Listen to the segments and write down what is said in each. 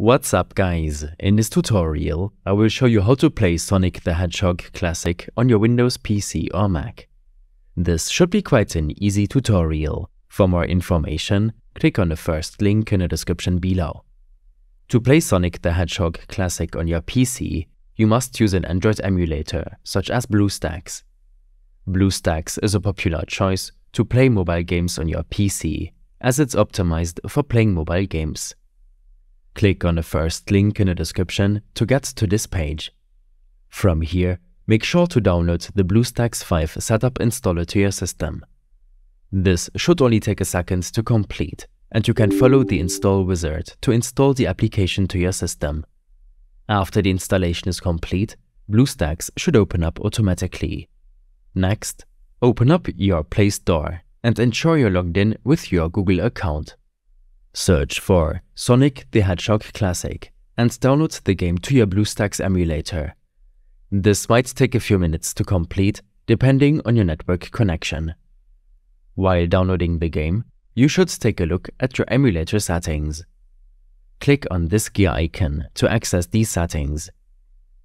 What's up guys? In this tutorial, I will show you how to play Sonic the Hedgehog Classic on your Windows PC or Mac. This should be quite an easy tutorial. For more information, click on the first link in the description below. To play Sonic the Hedgehog Classic on your PC, you must use an Android emulator, such as BlueStacks. BlueStacks is a popular choice to play mobile games on your PC, as it's optimized for playing mobile games. Click on the first link in the description to get to this page. From here, make sure to download the BlueStacks 5 setup installer to your system. This should only take a second to complete, and you can follow the install wizard to install the application to your system. After the installation is complete, BlueStacks should open up automatically. Next, open up your Play Store and ensure you're logged in with your Google account. Search for Sonic the Hedgehog Classic and download the game to your BlueStacks emulator. This might take a few minutes to complete, depending on your network connection. While downloading the game, you should take a look at your emulator settings. Click on this gear icon to access these settings.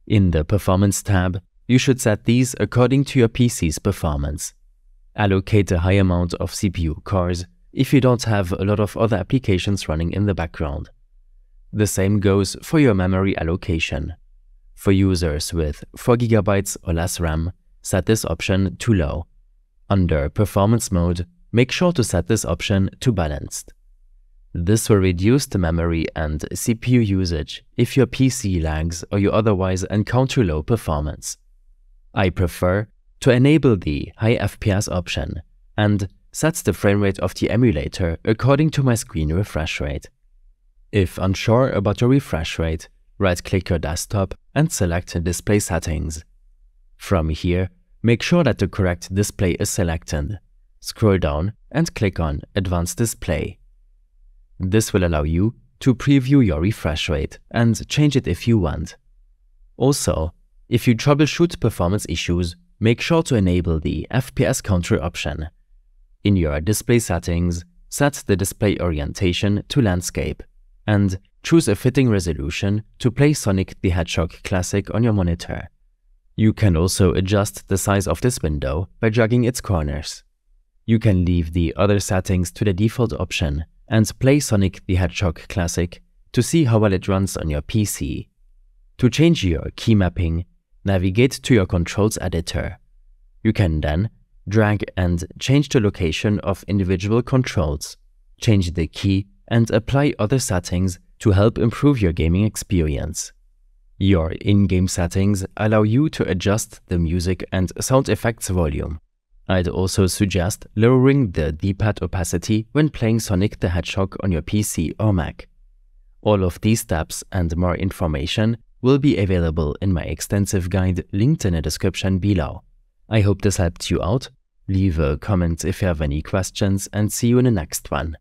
In the Performance tab, you should set these according to your PC's performance. Allocate a high amount of CPU cores if you don't have a lot of other applications running in the background. The same goes for your memory allocation. For users with 4GB or less RAM, set this option to low. Under Performance mode, make sure to set this option to Balanced. This will reduce the memory and CPU usage if your PC lags or you otherwise encounter low performance. I prefer to enable the High FPS option and sets the frame rate of the emulator according to my screen refresh rate. If unsure about your refresh rate, right-click your desktop and select Display Settings. From here, make sure that the correct display is selected. Scroll down and click on Advanced Display. This will allow you to preview your refresh rate and change it if you want. Also, if you troubleshoot performance issues, make sure to enable the FPS counter option. In your display settings, set the display orientation to landscape and choose a fitting resolution to play Sonic the Hedgehog Classic on your monitor. You can also adjust the size of this window by dragging its corners. You can leave the other settings to the default option and play Sonic the Hedgehog Classic to see how well it runs on your PC. To change your key mapping, navigate to your controls editor. You can then drag and change the location of individual controls, change the key and apply other settings to help improve your gaming experience. Your in-game settings allow you to adjust the music and sound effects volume. I'd also suggest lowering the D-pad opacity when playing Sonic the Hedgehog on your PC or Mac. All of these steps and more information will be available in my extensive guide linked in the description below. I hope this helped you out. Leave a comment if you have any questions and see you in the next one.